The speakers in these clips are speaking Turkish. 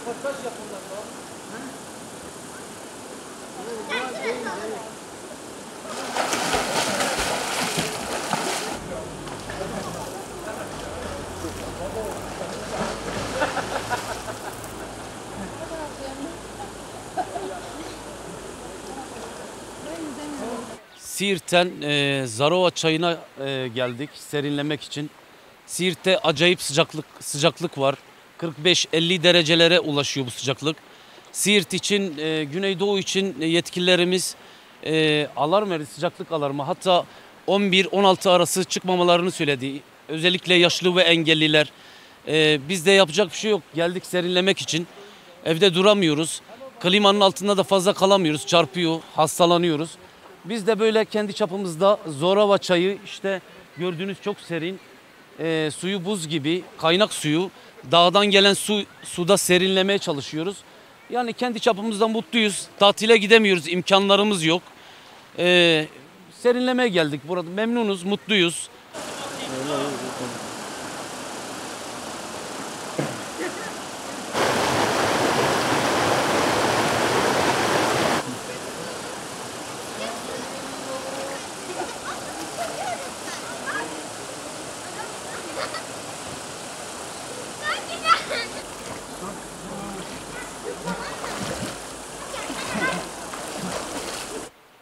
röportaj yapıyorlar ya. Siirt'ten e, Zarova çayına e, geldik serinlemek için. Siirt'te acayip sıcaklık sıcaklık var. 45-50 derecelere ulaşıyor bu sıcaklık. Siirt için, e, Güneydoğu için yetkililerimiz e, alarm verdi, sıcaklık alarmı. Hatta 11-16 arası çıkmamalarını söyledi. Özellikle yaşlı ve engelliler. E, bizde yapacak bir şey yok. Geldik serinlemek için. Evde duramıyoruz. Klimanın altında da fazla kalamıyoruz. Çarpıyor, hastalanıyoruz. Biz de böyle kendi çapımızda Zorava çayı işte gördüğünüz çok serin. E, suyu buz gibi, kaynak suyu. Dağdan gelen su suda serinlemeye çalışıyoruz. Yani kendi çapımızda mutluyuz. Tatile gidemiyoruz, imkanlarımız yok. E, serinlemeye geldik burada. Memnunuz, mutluyuz.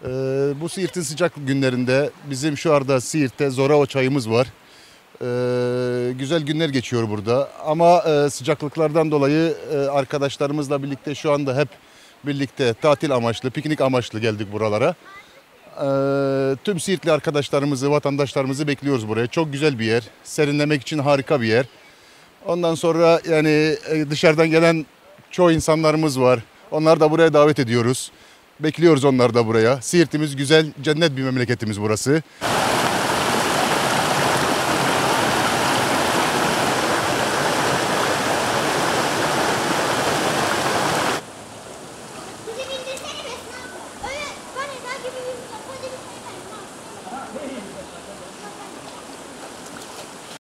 Ee, bu Siirt'in sıcak günlerinde bizim şu anda Siirt'te Zorava çayımız var. Ee, güzel günler geçiyor burada ama e, sıcaklıklardan dolayı e, arkadaşlarımızla birlikte şu anda hep birlikte tatil amaçlı, piknik amaçlı geldik buralara. Ee, tüm Siirtli arkadaşlarımızı, vatandaşlarımızı bekliyoruz buraya. Çok güzel bir yer, serinlemek için harika bir yer. Ondan sonra yani e, dışarıdan gelen çoğu insanlarımız var. Onları da buraya davet ediyoruz. Bekliyoruz onları da buraya. Siirt'imiz güzel, cennet bir memleketimiz burası.